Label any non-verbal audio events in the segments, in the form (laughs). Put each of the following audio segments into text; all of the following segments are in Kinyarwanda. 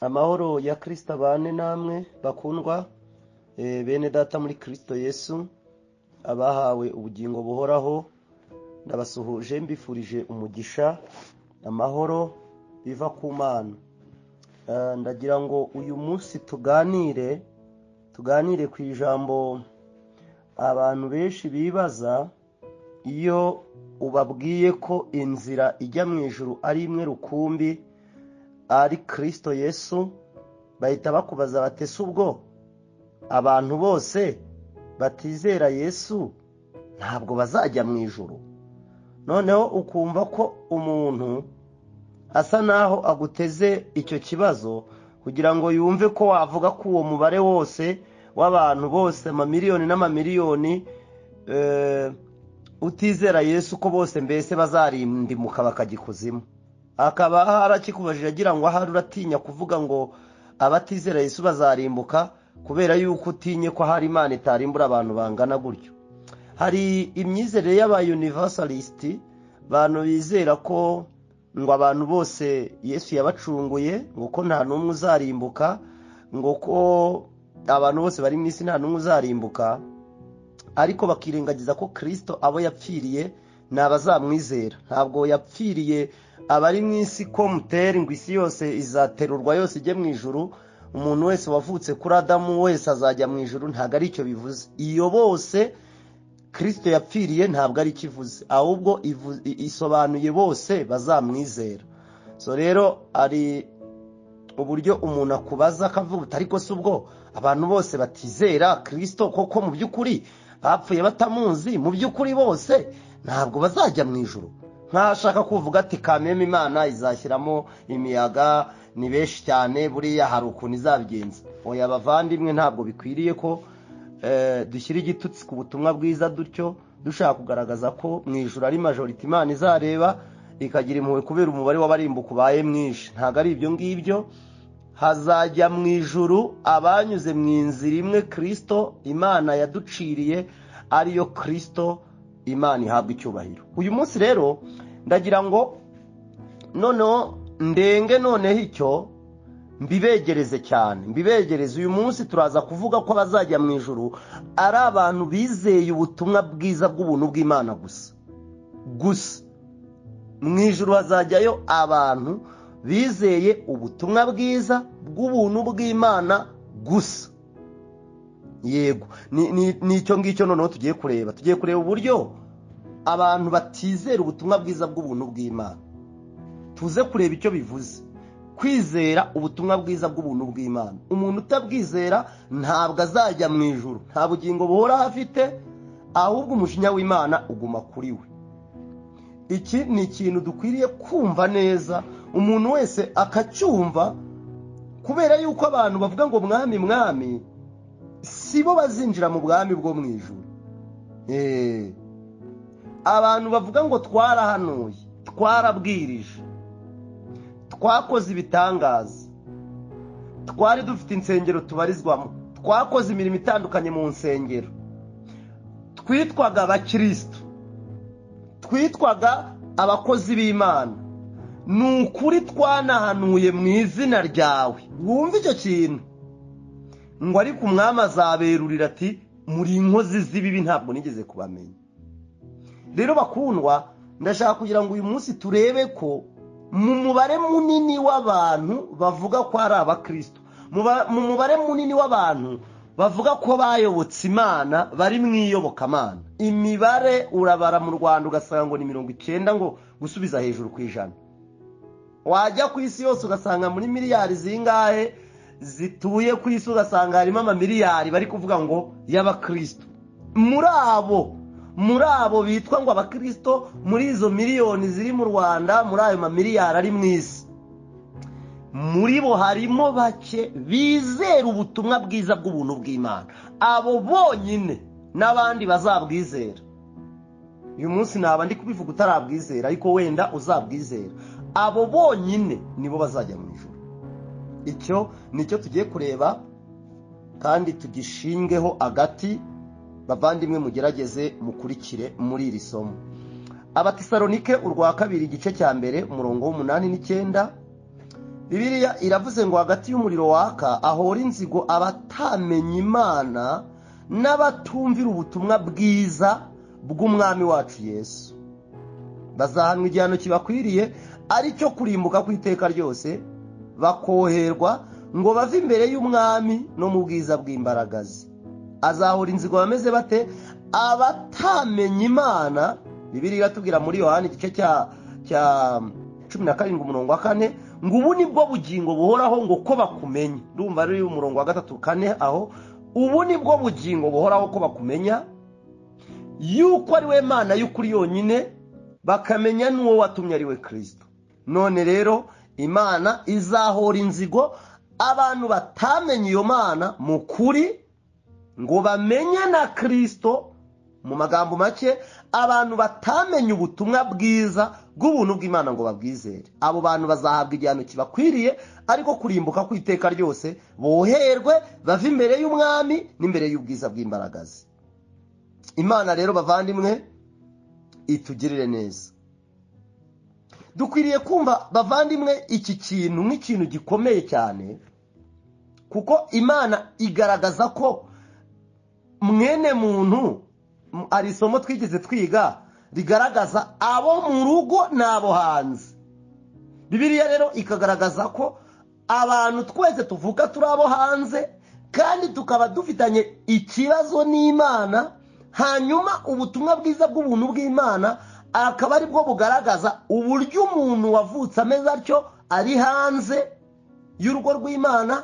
amahoro ya kirisita abane namwe bakundwa eh, bene data muri kirisito yesu abahawe ubugingo buhoraho ndabasuhuje mbifurije umugisha amahoro biva ku mana. Eh, ndagira ngo uyu munsi tuganire tuganire ku ijambo abantu benshi bibaza iyo ubabwiye ko inzira ijya mu ijuru ari imwe rukumbi ari kirisito yesu bahita bakubaza batese ubwo abantu bose batizera yesu ntabwo bazajya mu ijuru? Noneho ukumva ko umuntu asa naho aguteze icyo kibazo kugira ngo yumve ko wavuga ko uwo mubare wose w'abantu bose amamiliyoni n'amamiliyoni eh, utizera yesu ko bose mbese bazarindimuka bakajya ikuzimu akaba harakikubajije agira ngo ahari uratinya kuvuga ngo abatizera yesu bazarimbuka kubera yuko utinye ko hari imana itarimbura abantu bangana gutyo. Hari imyizerere y'abayuniversalisiti abantu bizera ko ngo abantu bose yesu yabacunguye ngo ko nta n'umwe uzarimbuka ngo ko abantu bose bari mu isi nta n'umwe uzarimbuka ariko bakirengagiza ko kirisito abo yapfiriye ni abazamwizera ntabwo yapfiriye abari mu isi ko mutera ngo isi yose izaterurwa yose ijye mu ijuru. Umuntu wese wavutse kuri adamu wese azajya mu ijuru ntabwo ari icyo bivuze. Iyo bose kirisito yapfiriye ntabwo ari ikivuze ahubwo ivu- i- isobanuye bose bazamwizera. So rero ari uburyo umuntu akubaza akavuga uti ariko si ubwo abantu bose batizera kirisito koko mu by'ukuri? Bapfuye batamuzi? Mu by'ukuri bose ntabwo bazajya mu ijuru. Nk'ashaka kuvuga ati kameme imana izashyiramo imiyaga ni benshi cyane buriya hari ukuntu izabigenza. Oya abavandimwe ntabwo bikwiriye ko eh, dushyira igitutsi ku butumwa bwiza dutyo dushaka kugaragaza ko mu ijuru ari majoriti imana izareba ikagira impuhwe kubera umubare w'abarimbuka ubaye mwinshi ntabwo ari ibyo ngibyo. Hazajya mu ijuru abanyuze mu inzira imwe kirisito imana yaduciriye ariyo kirisito imana ihabwa icyubahiro. Uyu munsi rero ndagira ngo noneho ndenge noneho icyo mbibegereze cyane. Mbibegereze. Uyu munsi turaza kuvuga ko abazajya mu ijuru ari abantu bizeye ubutumwa bwiza bw'ubuntu bw'imana gusa. Gusa. Mu ijuru hazajyayo abantu bizeye ubutumwa bwiza bw'ubuntu bw'imana gusa. Yego. Ni- ni ni icyo ngicyo noneho tugiye kureba. Tugiye kureba uburyo abantu batizera ubutumwa bwiza bw'ubuntu bw'imana. Tuze kureba icyo bivuze. Kwizera ubutumwa bwiza bw'ubuntu bw'imana. Umuntu utabwizera ntabwo azajya mu ijuru. Nta bugingo buhoraho afite ahubwo umujinya w'imana uguma kuri we. Iki ni ikintu dukwiriye kumva neza umuntu wese akacyumva kubera yuko abantu bavuga ngo mwami mwami si bo bazinjira mu bwami bwo mu ijuru. Eh. abantu bavuga ngo twarahanuye twarabwirije twakoze ibitangaza twari dufite insengero tubarizwamo twakoze imirimo itandukanye mu nsengero. Twitwaga abakirisitu twitwaga abakozi b'imana. Ni ukuri twanahanuye mu izina ryawe. Wumva icyo kintu? Ngo ariko umwami azaberurira ati muri inkozi z'ibibi ntabwo nigeze kubamenya. Rero bakundwa ndashaka kugira ngo uyu munsi turebe ko mu mubare munini w'abantu bavuga ko ari abakristo mu ba- mu mubare munini w'abantu bavuga ko bayobotse imana bari mu iyobokamana. Imibare urabara mu rwanda ugasanga ngo ni mirongo icyenda ngo gusubiza hejuru ku ijana. Wajya ku isi yose ugasanga muri miliyari zingahe zituye ku isi ugasanga harimo amamiliyari bari kuvuga ngo y'abakristo. Muri abo muri abo bitwa ngo abakristo muri izo miliyoni ziri mu rwanda muri ayo mamiliyari ari mu isi. Muri bo harimo bake bizera ubutumwa bwiza bw'ubuntu bw'imana. Abo bonyine n'abandi bazabwizera. Uyu munsi naba ndi kubivuga utarabwizera ariko wenda uzabwizera. Abo bonyine nibo bazajya mu ijoro icyo ni cyo tugiye kureba kandi tugishingeho agati bavandimwe mugerageze mukurikire muri iri somo. Abatisalonike urwa kabiri igice cya mbere umurongo w'umunani n'icyenda bibiliya iravuze ngo hagati y'umuriro waka ahora inzigo abatamenya imana n'abatumvira ubutumwa bwiza bw'umwami wacu yesu. Bazahanwa igihano kibakwiriye ari cyo kurimbuka ku iteka ryose bakoherwa ngo bave imbere y'umwami no mu bwiza bw'imbaraga ze. Azahora inzigo bameze bate? Abatamenya imana bibiri iratubwira muri yohani igice cya cya cumi na karindwi umurongo wa kane ngo ubu ni bwo bugingo buhoraho ngo ko bakumenya. Ndumva ari umurongo wa gatatu kane aho ubu ni bwo bugingo buhoraho ko bakumenya yuko ari we mana y'ukuri yonyine bakamenya n'uwo watumye ari we kirisito none rero imana izahora inzigo abantu batamenye iyo mana mu kuri ngo bamenye na kirisito mu magambo make abantu batamenye ubutumwa bwiza bw'ubuntu bw'imana ngo babwizere. Abo bantu bazahabwa igihano kibakwiriye ariko kurimbuka ku iteka ryose boherwe bave imbere y'umwami n'imbere y'ubwiza bw'imbaraga ze. Imana rero bavandimwe itugirire neza. Dukwiriye kumva bavandimwe iki kintu nk'ikintu gikomeye cyane kuko imana igaragaza ko mwene muntu hari isomo twigeze twiga rigaragaza abo mu rugo n'abo hanze. Bibiriya rero ikagaragaza ko abantu twese tuvuka turi abo hanze kandi tukaba dufitanye ikibazo n'imana hanyuma ubutumwa bwiza bw'ubuntu bw'imana akaba ari bwo bugaragaza uburyo umuntu wavutse ameze atyo ari hanze y'urugo rw'imana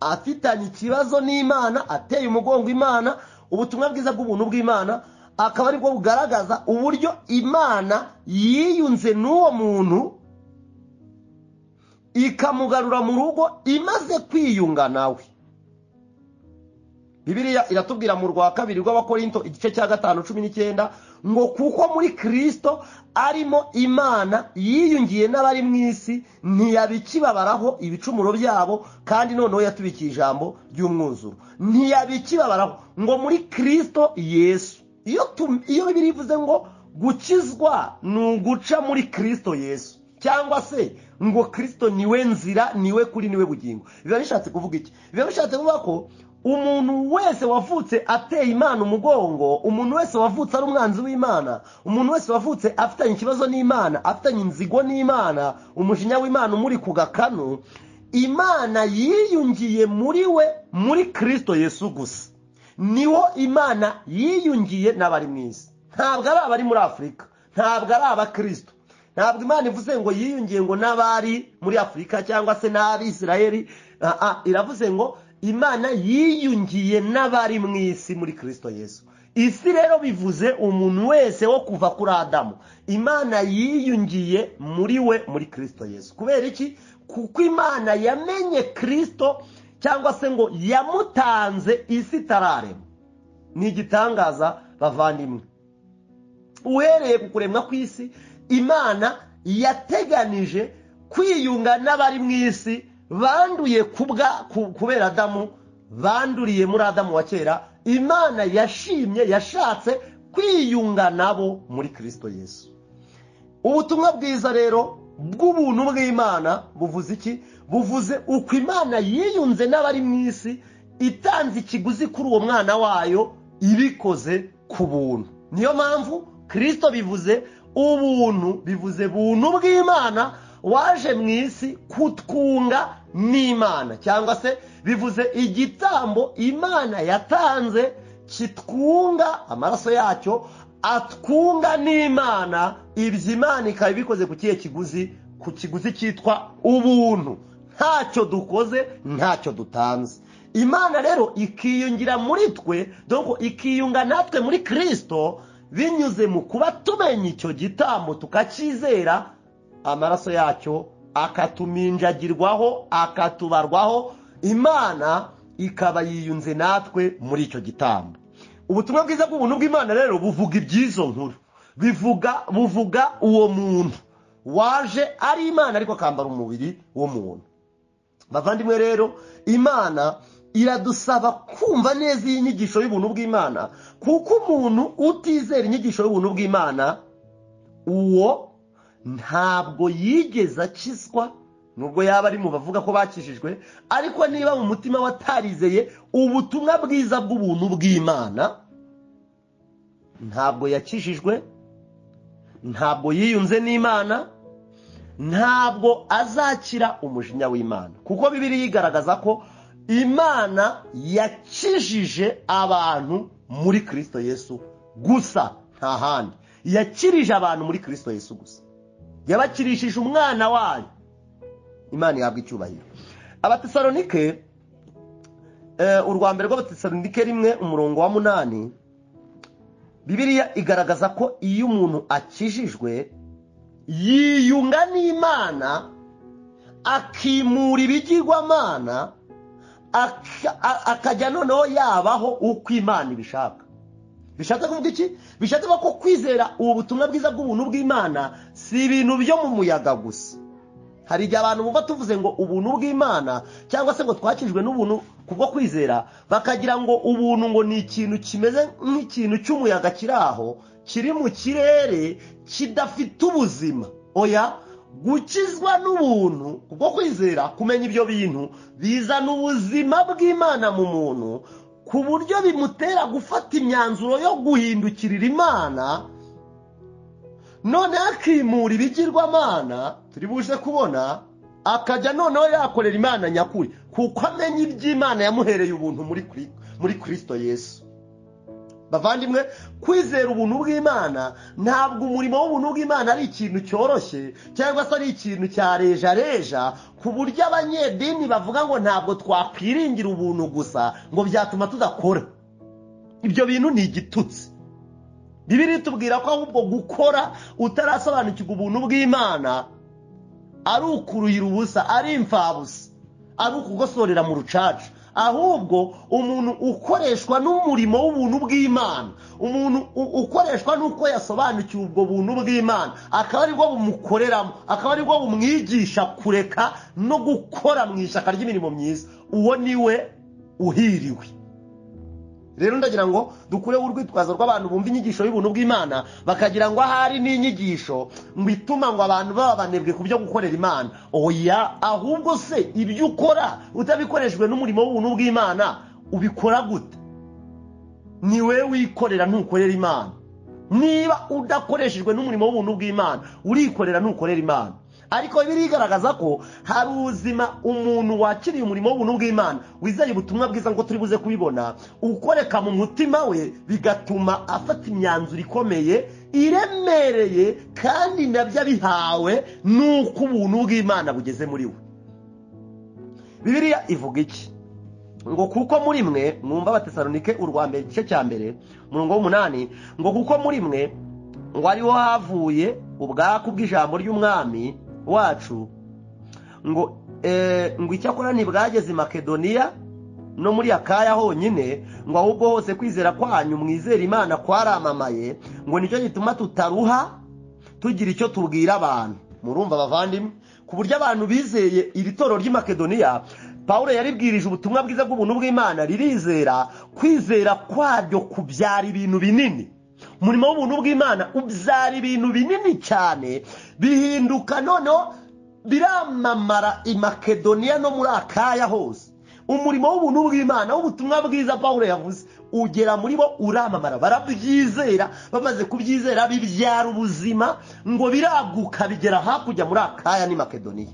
afitanye ikibazo n'imana ateye umugongo imana ubutumwa bwiza bw'ubuntu bw'imana akaba ari bwo bugaragaza uburyo imana yiyunze n'uwo muntu ikamugarura mu rugo imaze kwiyunga nawe. Bibiriya iratubwira mu rwa kabiri rw'abakorinto igice cya gatanu cumi n'icyenda ngo kuko muri kirisito arimo imana yiyungiye n'abari mu isi ntiyabikibabaraho ibicumuro byabo kandi noneho yatubikiye ijambo ry'umwuzuro. Ntiyabikibabaraho. Ngo muri kirisito yesu. Iyo bibiri ivuze ngo gukizwa ni uguca muri kirisito yesu. Cyangwa se ngo kirisito ni we nzira ni we kuri ni we bugingo. Biba bishatse kuvuga iki? Biba bishatse kuvuga ko umuntu wese wavutse ateye imana umugongo umuntu wese wavutse ari umwanzi w'imana umuntu wese wavutse afitanye ikibazo n'imana afitanye inzigo n'imana umujinya w'imana umuri ku gakanu imana yiyungiye muri we muri kirisito yesu gusa. Niho imana yiyungiye n'abari mu isi. Ntabwo ari abari muri afurika ntabwo ari abakirisito ntabwo imana ivuze ngo yiyungiye ngo n'abari muri afurika cyangwa se n'abisirayeli iravuze ngo imana yiyungiye n'abari mu isi muri kirisito yesu. Isi rero bivuze umuntu wese wo kuva kuri adamu. Imana yiyungiye muri we muri kirisito yesu. Kubera iki? Kuko imana yamenye kirisito cyangwa se ngo yamutanze isi itararema. Ni igitangaza bavandimwe. Uhereye ku kuremwa kw'isi imana yateganije kwiyunga n'abari mu isi banduye kubera adamu banduriye muri adamu wa kera imana yashimye yashatse kwiyunga nabo muri kirisito yesu. Ubutumwa bwiza rero bw'ubuntu bw'imana buvuze iki? Buvuze uko imana yiyunze n'abari mu isi itanze ikiguzi kuri uwo mwana wayo ibikoze ku buntu. Niyo mpamvu kirisito bivuze ubuntu bivuze buntu bw'imana waje mu isi kutwunga n'imana cyangwa se bivuze igitambo imana yatanze kitwunga amaraso yacyo atwunga n'imana ibyo imana ikaba ibikoze ku kihe kiguzi ku kiguzi cyitwa ubuntu. Ntacyo dukoze ntacyo dutanze. Imana rero ikiyungira muri twe dore ikiyunga natwe muri kirisito binyuze mu kuba tumenya icyo gitambo tukacyizera amaraso yacyo akatuminjagirwaho akatubarwaho imana ikaba yiyunze natwe muri icyo gitambo. Ubutumwa bwiza bw'ubuntu bw'imana rero buvuga iby'izo nkuru. Bivuga buvuga uwo muntu. Waje ari imana ariko akambara umubiri w'umuntu. Bavandimwe rero imana iradusaba kumva neza iyi nyigisho y'ubuntu bw'imana kuko umuntu utizera inyigisho y'ubuntu bw'imana uwo ntabwo yigeze akizwa nubwo yaba ari mu bavuga ko bakijijwe ariko niba mu mutima we atarizeye ubutumwa bwiza bw'ubuntu bw'imana ntabwo yakijijwe ntabwo yiyunze n'imana ntabwo azakira umujinya w'imana. Kuko bibiri yigaragaza ko imana yakijije abantu muri kirisito yesu gusa nta handi. Yakirije abantu muri kirisito yesu gusa. Yabakirishije umwana wayo. Imana ihabwa icyubahiro. Abatesalonike urwa mbere rw'abatesalonike rimwe umurongo wa munani bibiriya igaragaza ko iyo umuntu akijijwe yiyunga n'imana akimura ibigirwamana akajya noneho yabaho uko imana ibishaka. Bishatse kuvuga iki? Bishatse kuvuga ko kwizera ubu butumwa bwiza bw'ubuntu bw'imana si ibintu byo mu muyaga gusa. Hari igihe abantu bumva tuvuze ngo ubuntu bw'imana cyangwa se ngo twakijwe n'ubuntu kubwo kwizera bakagira ngo ubuntu ngo ni ikintu kimeze nk'ikintu cy'umuyaga kiri aho kiri mu kirere kidafite ubuzima. Oya gukizwa n'ubuntu kubwo kwizera kumenya ibyo bintu bizana ubuzima bw'imana mu muntu ku buryo bimutera gufata imyanzuro yo guhindukirira imana noneho akimura ibigirwamana turi buze kubona akajya noneho yakorera imana nyakuri kuko amenya iby'imana yamuhereye ubuntu muri kirisito yesu. Bavandimwe kwizera ubuntu bw'imana ntabwo umurimo w'ubuntu bw'imana ari ikintu cyoroshye cyangwa se ari ikintu cya reja reja ku buryo abanyedini bavuga ngo ntabwo twakwiringira ubuntu gusa ngo byatuma tudakora. Ibyo bintu ni igitutsi. Bibiri tubwira ko ahubwo gukora utarasobanukirwa ubuntu bw'imana ari ukuruhira ubusa ari imfabusa ari ukugosorera mu rucaca. Ahubwo umuntu ukoreshwa n'umurimo w'ubuntu bw'imana. Umuntu ukoreshwa n'uko yasobanukiwe ubwo buntu bw'imana. Akaba ari bwo bumukoreramo akaba ari bwo bumwigisha kureka no gukora mu ishyaka ry'imirimo myiza. Uwo ni we uhiriwe. Rero ndagira ngo dukureho urwitwazo rw'abantu bumva inyigisho y'ubuntu bw'imana bakagira ngo ahari n'inyigisho ngo ituma ngo abantu baba banebwe ku byo gukorera imana. Oya ahubwo se ibyo ukora utabikoreshejwe n'umurimo w'ubuntu bw'imana ubikora gute? Ni we wikorera ntukorera imana. Niba udakoreshejwe n'umurimo w'ubuntu bw'imana urikorera ntukorera imana. Ariko birigaragaza ko hari ubuzima umuntu wakiriye umurimo w'ubuntu bw'imana. Wizeye ubutumwa bwiza ngo turi buze kubibona. Ukoreka mu mutima we bigatuma afata imyanzuro ikomeye iremereye kandi na byo abihawe n'uko ubuntu bw'imana bugeze muri we. Bibiriya ivuga iki? Ngo kuko muri mwe mwumva abatesalonike urwa mbere igice cya mbere umurongo w'umunani ngo kuko muri mwe ngo ariho havuye ubwaku bw'ijambo ry'umwami wacu ngo ngo icyakora ntibwageze makedoniya no muri akaya honyine ngo ahubwo hose kwizera kwanyu mwizera imana kwaramamaye ngo ni cyo gituma tutaruha tugira icyo tubwira abantu. Murumva abavandimwe? Ku buryo abantu bizeye iri toro ry'i makedoniya paul yaribwirije ubutumwa bwiza bw'ubuntu bw'imana ririzera kwizera kwaryo kubyara ibintu binini. Umurimo w'ubuntu bw'imana ubyara ibintu binini cyane bihinduka noneho biramamara i makedoniya no muri akaya hose. Umurimo w'ubuntu bw'imana w'ubutumwa bwiza paul yavuze ugera muri bo uramamara. Barabyizera bamaze kubyizera bibyara ubuzima ngo biraguka bigera hakurya muri akaya ni makedoniya.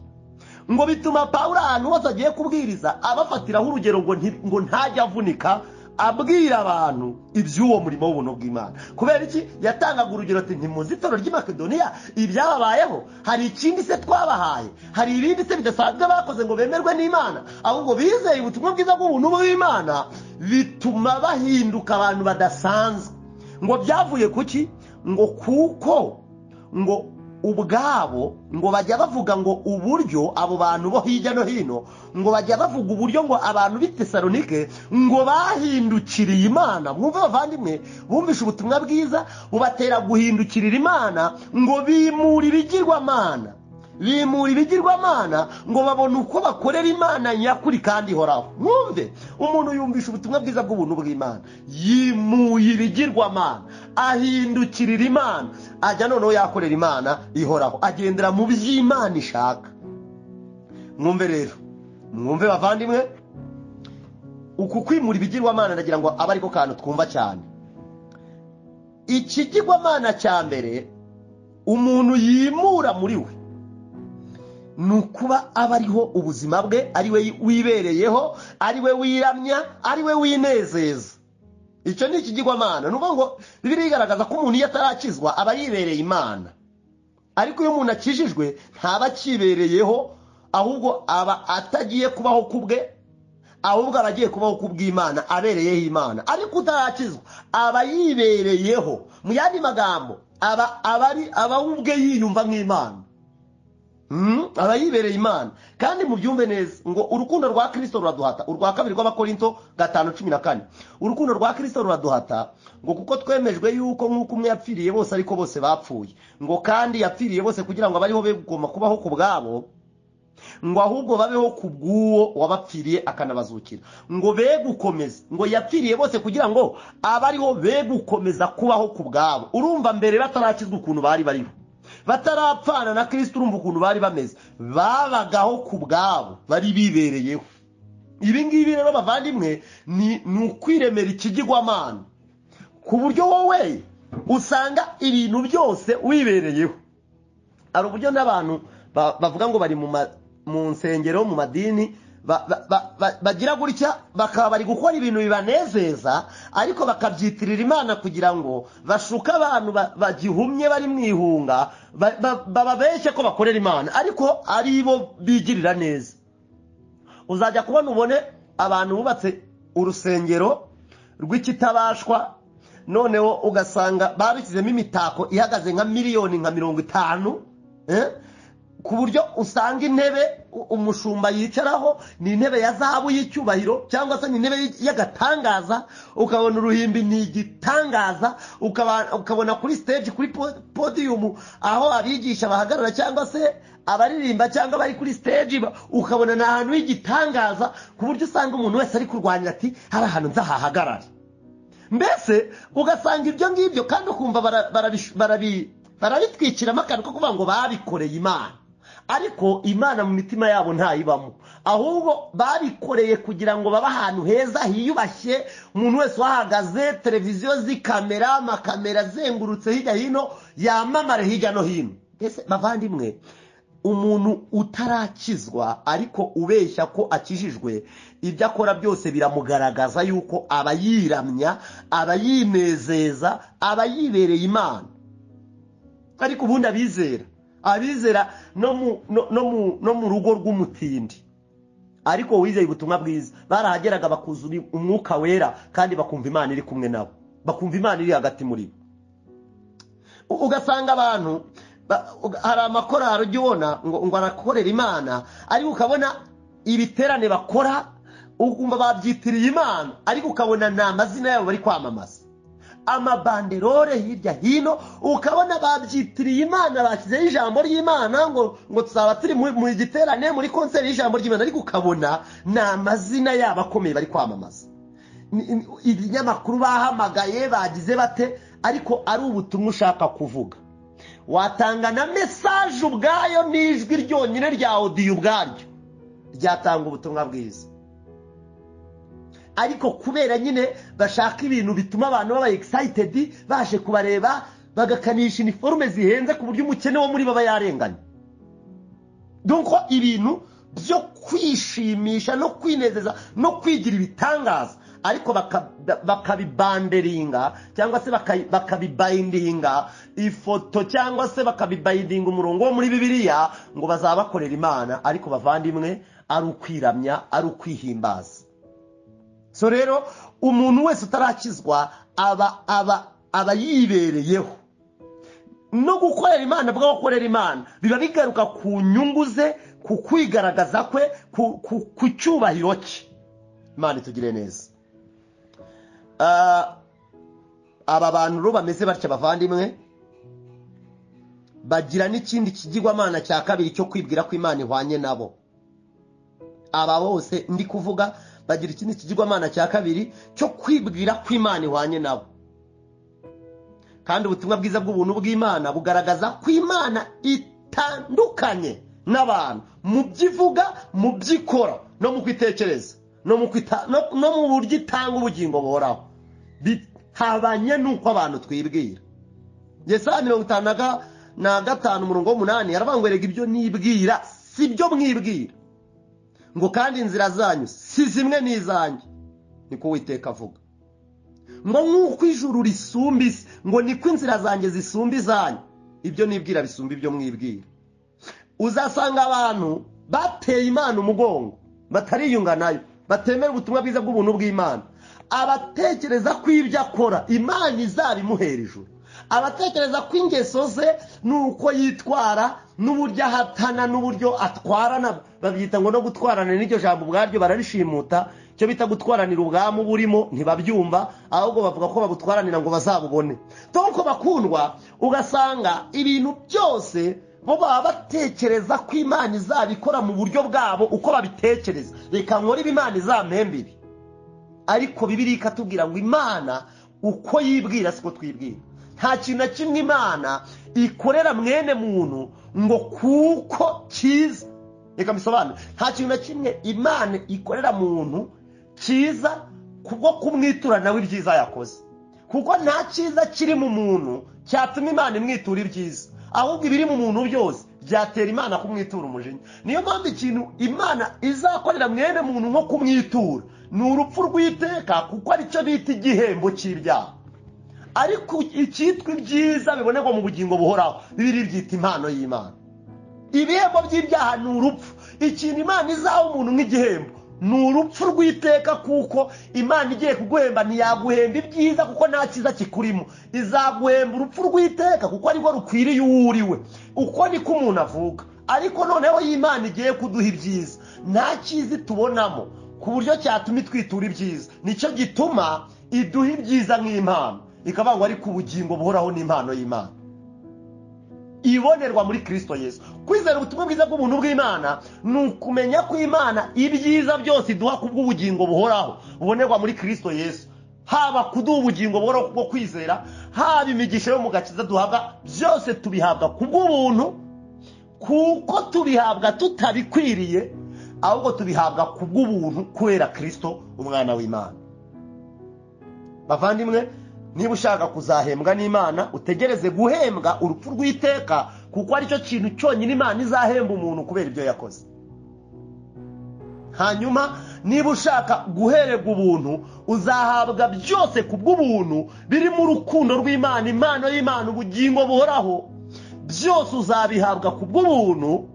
Ngo bituma paul ahantu hose agiye kubwiriza abafatiraho urugero ngo ntajya avunika abwira abantu iby'uwo murimo w'ubuntu bw'imana. Kubera iki? Yatangaga urugero ati ntimuzi itoro ry'i makedoniya ibyababayeho. Hari ikindi se twabahaye? Hari ibindi se bidasanzwe bakoze ngo bemerwe n'imana? Ahubwo bizeye ubutumwa bwiza bw'ubuntu bw'imana bituma bahinduka abantu badasanzwe. Ngo byavuye ku ki? Ngo kuko ngo ubwabo ngo bajya bavuga ngo uburyo abo bantu bo hirya no hino ngo bajya bavuga uburyo ngo abantu b'i tesalonike ngo bahindukiriye imana. Mwumve bavandimwe bumvishe ubutumwa bwiza bubatera guhindukirira imana ngo bimura ibigirwamana bimura ibigirwamana ngo babone uko bakorera imana nyakuri kandi ihoraho. Mwumve? Umuntu yumvisha ubutumwa bwiza bw'ubuntu bw'imana. Yimuye ibigirwamana ahindukirira imana. Ajya noneho yakorera imana ihoraho. Agendera mu by'imana ishaka. Mwumve rero? Mwumve bavandimwe? Uku kwimura ibigirwamana nagira ngo abe ariko kantu twumva cyane. Ikigirwamana cya mbere umuntu yimura muri we. Ni ukuba aba ariho ubuzima bwe ari we wibereyeho ari we wiramya ari we winezeza. Icyo ni ikigirwamana. Ni ukuvuga ngo bibiri igaragaza ko umuntu iyo atarakizwa aba yibereye imana. Ariko iyo umuntu akijijwe ntaba akibereyeho ahubwo aba atagiye kubaho ku bwe ahubwo aba agiye kubaho ku bw'imana abereyeho imana. Ariko utarakizwa aba yibereyeho. Mu yandi magambo aba ari aba we ubwe yiyumva nk'imana. Aba yibereye imana. Kandi mubyumve neza ngo urukundo rwa kirisito ruraduhata. Urwa kabiri rw'abakorinto gatanu cumi na kane. Urukundo rwa kirisito ruraduhata ngo kuko twemejwe yuko nk'uko umwe yapfiriye bose ariko bose bapfuye. Ngo kandi yapfiriye bose kugira ngo abariho be kugomba kubaho ku bwabo ngo ahubwo babeho ku bw'uwo wabapfiriye akanabazukira. Ngo be gukomeza ngo yapfiriye bose kugira ngo abariho be gukomeza kubaho ku bwabo. Urumva mbere batarakizwa ukuntu bari bariho. Batarapfana na kirisiti urumva ukuntu bari bameze. Babagaho ku bwabo bari bibereyeho. Ibi ngibi rero bavandimwe ni ukwiremera ikigirwamana. Ku buryo wowe usanga ibintu byose wibereyeho. Hari uburyo n'abantu bavuga ngo bari mu nsengero mu madini bagira gutya bakaba bari gukora ibintu bibanezeza ariko bakabyitirira imana kugira ngo bashuke abantu bagihumye bari mu ihunga bababeshye ko bakorera imana. Ariko ari bo bigirira neza. Uzajya kubona ubone abantu bubatse urusengero rw'ikitabashwa noneho ugasanga babishyizemo imitako ihagaze nka miliyoni nka mirongo itanu ku buryo usanga intebe umushumba yicaraho ni intebe ya zahabu y'icyubahiro cyangwa se ni intebe y'agatangaza ukabona uruhimbi ni igitangaza ukabona kuri stage kuri podiyumu aho abigisha bahagarara cyangwa se abaririmba cyangwa bari kuri stage ukabona ni ahantu h'igitangaza ku buryo usanga umuntu wese ari kurwanira ati hari ahantu nzahahagarare mbese ugasanga ibyo ngibyo kandi ukumva barabitwikiramo akantu ko kuvuga ngo babikoreye imana. Ariko imana mu mitima yabo ntayibamo. Ahubwo babikoreye kugira ngo babe ahantu heza hiyubashye. Umuntu wese uhahagaze televiziyo zikamera amakamera azengurutse hirya hino yamamare hirya no hino. Mbese bavandimwe umuntu utarakizwa ariko ubeshya ko akijijwe ibyo akora byose biramugaragaza yuko aba yiramya aba yinezeza aba yibereye imana. Ariko ubundi abizera. Abizera no mu rugo rw'umutindi. Ariko wizeye ubutumwa bwiza. Barahageraga bakuzura umwuka wera kandi bakumva imana iri kumwe nabo. Bakumva imana iri hagati muri bo. Ugasanga abantu hari amakorari ujya ubona ngo arakorera imana ariko ukabona ibiterane bakora ukumva babyitiriye imana ariko ukabona ni amazina yabo bari kwamamaza. Amabanderore hirya hino ukabona babyitiriye imana bashyizeho ijambo ry'imana ngo ngo tuzaba turi mu giterane muri konseri y'ijambo ry'imana. Ariko ukabona ni amazina yabo akomeye bari kwamamaza. Ibinyamakuru bahamagaye bagize bate ariko ari ubutumwa ushaka kuvuga. Watanga na mesaje ubwayo n'ijwi ryonyine rya odiyo ubwaryo. Ryatanga ubutumwa bwiza. Ariko kubera nyine bashaka ibintu bituma abantu baba egisayitedi baje kubareba bagakanisha iniforume zihenze ku buryo umukene wo muri bo aba yarenganye. Dore ibintu byo kwishimisha no kwinezeza no kwigira ibitangaza ariko bakabibanderinga cyangwa se bakabibayindinga ifoto cyangwa se bakabibayindinga umurongo wo muri bibiliya ngo bazaba bakorera imana ariko bavandimwe ari ukwiramya ari ukwihimbaza. So rero umuntu wese utarakizwa aba aba aba yibereyeho. No gukorera imana bwo gukorera imana biba bigaruka ku nyungu ze ku kwigaragaza kwe ku cyubahiro cye. Imana itugire neza. Aba bantu rero bameze batya bavandimwe bagira n'ikindi kigirwamana cya kabiri cyo kwibwira ko imana ihwanye nabo. Aba bose ndi kuvuga bagira ikindi kigirwamana cya kabiri cyo kwibwira ko imana ihwanye nabo. Kandi ubutumwa bwiza bw'ubuntu bw'imana bugaragaza ko imana itandukanye n'abantu. Mu byo ivuga mu byo ikora no mu kwitekereza no mu buryo itanga ubugingo buhoraho. Bihabanye n'uko abantu twibwira. Yesaya mirongo itanu na ga- na gatanu umurongo w'umunani aravuga ngo erega ibyo nibwira si byo mwibwira. Ngo kandi inzira zanyu si zimwe n'izanjye. Niko uwiteka avuga. Ngo nk'uko ijuru risumba isi ngo niko inzira zanjye zisumba izanyu. Ibyo nibwira bisumba ibyo mwibwira. Uzasanga abantu bateye imana umugongo batariyunga na yo batemera ubutumwa bwiza bw'ubuntu bw'imana. Abatekereza ko ibyo akora imana izabimuhera ijuru. Abatekereza ko ingeso ze n'uko yitwara n'uburyo ahatana n'uburyo atwarana. Babyita ngo no gutwarana n'iryo jambo ubwaryo bararishimuta. Icyo bita gutwaranira ubwami burimo ntibabyumva ahubwo bavuga ko babutwaranira ngo bazabubone. Donko bakundwa ugasanga ibintu byose bo baba batekereza ko imana izabikora mu buryo bwabo uko babitekereza. Reka nkore ibi imana izampembe ariko bibiri ikatubwira ngo imana uko yibwira siko twibwira. Nta kintu na kimwe imana ikorera mwene muntu ngo kuko cyiza. Reka mbisobanure. Nta kintu na kimwe imana ikorera muntu cyiza kubwo kumwitura nawe ibyiza yakoze. Kuko nta cyiza kiri mu muntu cyatuma imana imwitura ibyiza. Ahubwo ibiri mu muntu byose byatera imana kumwitura umujinya. Niyo mpamvu ikintu imana izakorera mwene muntu nko kumwitura ni urupfu rw'iteka kuko ari cyo bita igihembo cy'ibyaha. Ariko icyitwa ibyiza bibonerwa mu bugingo buhoraho. Bibiri byita impano y'imana. Ibihembo by'ibyaha ni urupfu. Ikintu imana izaha umuntu nk'igihembo ni urupfu rw'iteka kuko imana igiye kuguhemba ntiyaguhemba ibyiza kuko nta cyiza kikurimo. Izaguhemba urupfu rw'iteka kuko ariko rukwiriye uwo uriwe uko niko umuntu avuga ariko noneho iyo imana igiye kuduha ibyiza. Nta cyiza itubonamo ku buryo cyatuma itwitura ibyiza. Nicyo gituma iduha ibyiza nk'impano. Ikavuga ngo ariko ubugingo buhoraho n'impano y'imana. Ibonerwa muri kirisito yesu. Kwizera ubutumwa bwiza bw'ubuntu bw'imana ni ukumenya ko imana ibyiza byose iduha ku bw'ubugingo buhoraho bubonerwa muri kirisito yesu. Haba kuduha ubugingo buhoraho bwo kwizera haba imigisha yo mu gakiza duhabwa byose tubihabwa ku bw'ubuntu kuko tubihabwa tutabikwiriye ahubwo tubihabwa ku bw'ubuntu kubera kirisito umwana w'imana. Bavandimwe niba ushaka kuzahembwa n'imana utegereze guhembwa urupfu rw'iteka kuko ari cyo kintu cyonyine imana izahemba umuntu kubera ibyo yakoze. Hanyuma niba ushaka guhererwa ubuntu uzahabwa byose ku bw'ubuntu birimo urukundo rw'imana impano y'imana ubugingo buhoraho byose uzabihabwa ku bw'ubuntu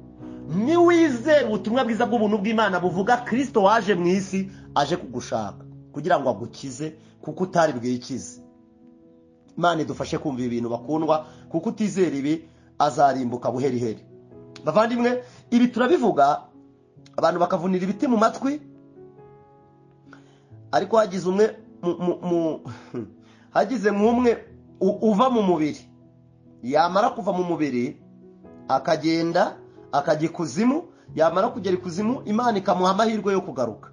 niwizera ubutumwa bwiza bw'ubuntu bw'imana buvuga kirisito waje mu isi aje kugushaka. Kugira ngo agukize kuko utari bwikize. Imana idufashe kumva ibi bintu bakundwa kuko utizera ibi azarimbuka buheriheri. Bavandimwe ibi turabivuga abantu bakavunira ibiti mu matwi ariko hagize umwe (laughs) hagize umwe uva mu mubiri. Yamara kuva mu mubiri akagenda akajya ikuzimu yamara kugera ikuzimu imana ikamuha amahirwe yo kugaruka.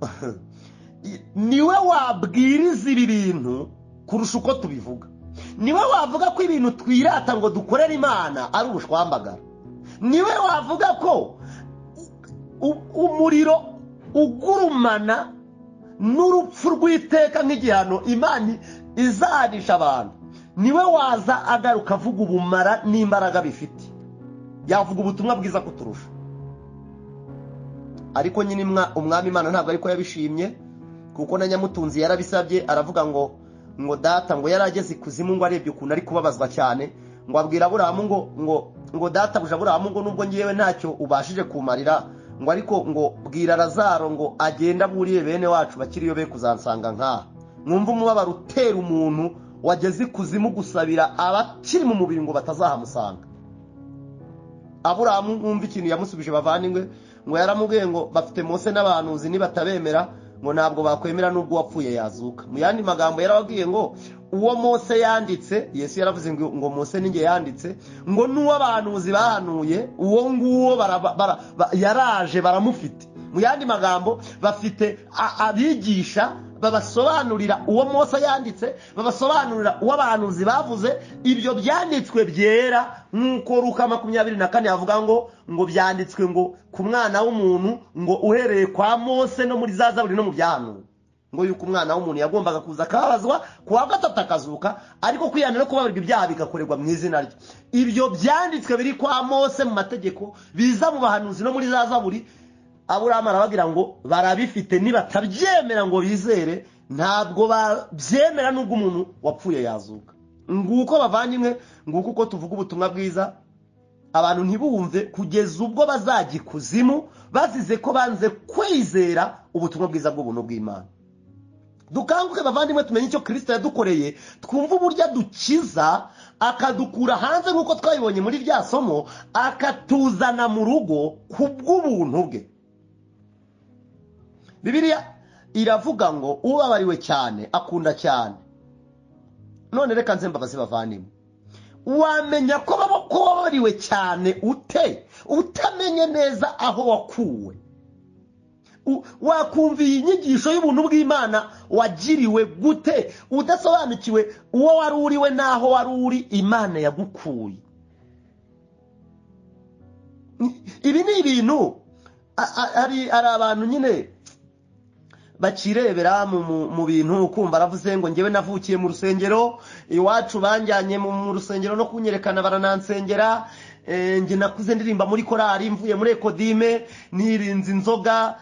(laughs) Niwe wabwiriza ibi bintu kurusha uko tubivuga. Niwe wavuga ko ibintu twirata ngo dukorere imana ari ubushwambagara? Niwe wavuga ko umuriro ugurumana n'urupfu rw'iteka nk'igihano imana izahanisha abantu? Niwe waza agaruka avuga ubumara n'imbaraga bifite? Yavuga ubutumwa bwiza kuturusha. Ariko nyine umwami imana ntabwo ariko yabishimye kuko na nyamutunzi yarabisabye aravuga ngo ngo data ngo yari ageze ikuzimu ngo arebye ukuntu ari kubabazwa cyane ngo abwira aburahamu ngo ngo ngo data buje aburahamu ngo nubwo ngewe ntacyo ubashije kumarira ngo ariko ngo bwira razaro ngo agende aburiye bene wacu bakiriyo be kuzansanga nkaha mwumva umubabaro utera umuntu wageze ikuzimu gusabira abakiri mu mubiri ngo batazahamusanga. Aburahamu mwumva ikintu yamusubije bavandimwe ngo yaramubwiye ngo bafite mose n'abahanuzi nibatabemera ngo ntabwo bakwemera n'ubwo uwapfuye yazuka. Mu yandi magambo yarababwiye ngo uwo mose yanditse yesu yaravuze ngo mose ninjye yanditse. Ngo n'uwo abahanuzi bahanuye uwo nguwo yaraje baramufite. Mu yandi magambo bafite abigisha babasobanurira uwo mose yanditse babasobanurira uwo abahanuzi bavuze ibyo byanditswe byera nk'uko ruka makumyabiri na kane yavuga ngo ngo byanditswe ngo ku mwana w'umuntu ngo uhereye kwa mose no muri za zaburi no mu byahanuwe ngo yuko umwana w'umuntu yagombaga kuza akababazwa ku wa gatatu akazuka ariko kwihana no kubabarirwa ibyaha bigakorerwa mu izina rye. Ibyo byanditswe biri kwa mose mu mategeko biza mu bahanuzi no muri za zaburi aburahamu arababwira ngo barabifite nibatabyemera ngo bizere. Ntabwo babyemera n'ubwo umuntu wapfuye yazuka. Nguko bavandimwe nguko uko tuvuga ubutumwa bwiza abantu ntibumve kugeza ubwo bazajya ikuzimu bazize ko banze kwizera ubutumwa bwiza bw'ubuntu bw'imana. Dukanguke bavandimwe tumenye icyo kirisita yadukoreye twumve uburyo adukiza akadukura hanze nk'uko twabibonye muri rya somo akatuzana mu rugo ku bw'ubuntu bwe. Bibiliya iravuga ngo ubabariwe cyane akunda cyane. None reka nze mbabazi bavandimwe. Wamenya ko baba ko wababariwe cyane ute? Utamenye neza aho wakuwe. Wakumva iyi nyigisho y'ubuntu bw'imana wagiriwe gute? Udasobanukiwe uwo wari uriwe n'aho wari uri imana yagukuye. Ibi ni ibintu hari abantu nyine bakirebera mu bintu kumva aravuze ngo ngewe navukiye mu rusengero iwacu banjyanye mu rusengero no kunyerekana baranansengera njye nakuze ndirimba muri korari mvuye muri ekodime nirinze inzoga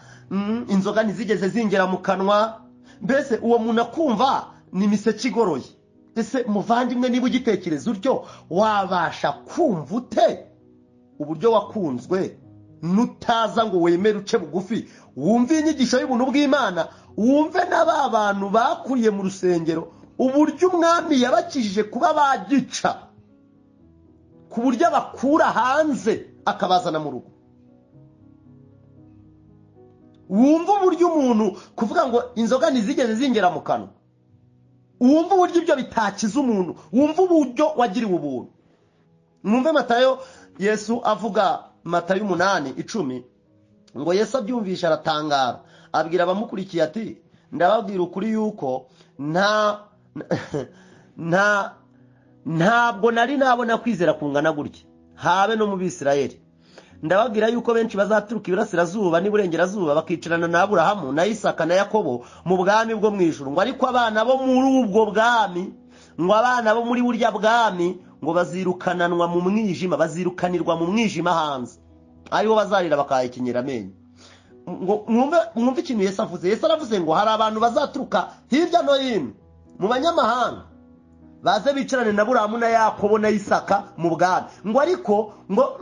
inzoga ntizigeze zingera mu kanwa. Mbese uwo muntu akumva ni imiseke igoroye ese muvandimwe niba ugitekereza utyo wabasha kumva ute uburyo wakunzwe? Nutaza ngo wemere uce bugufi wumve inyigisho y'ubuntu bw'imana wumve na ba bantu bakuriye mu rusengero uburyo umwami yabakijije kuba bagica ku buryo abakura hanze akabazana mu rugo. Wumva uburyo umuntu kuvuga ngo inzoga ntizigeze zingera mu kanwa. Wumva uburyo ibyo bitakiza umuntu. Wumva uburyo wagiriwe ubuntu. Mwumve matayo yesu avuga matayo umunani icumi. Ngo yesu abyumvisha aratangara. Abwira abamukurikiye ati ndababwira ukuri yuko nta nta ntabwo nari nabona kwizera kungana gutya. Habe no mu bisirayeli. Ndababwira yuko benshi bazaturuka iburasirazuba n'iburengerazuba bakicarana na aburahamu na isaka na yakobo mu bwami bwo mu ijuru. Ngo ariko abana bo muri ubwo bwami ngo abana bo muri burya bwami ngo bazirukananwa mu mwijima bazirukanirwa mu mwijima hanze. Aribo bazarira bakahakenyera amenyo. Ngo mwumve ikintu Yesu avuze. Yesu aravuze ngo hari abantu bazaturuka hirya no hino mu banyamahanga baze bicarane na buramu na yakobo na isaka mu bwami. Ngo ariko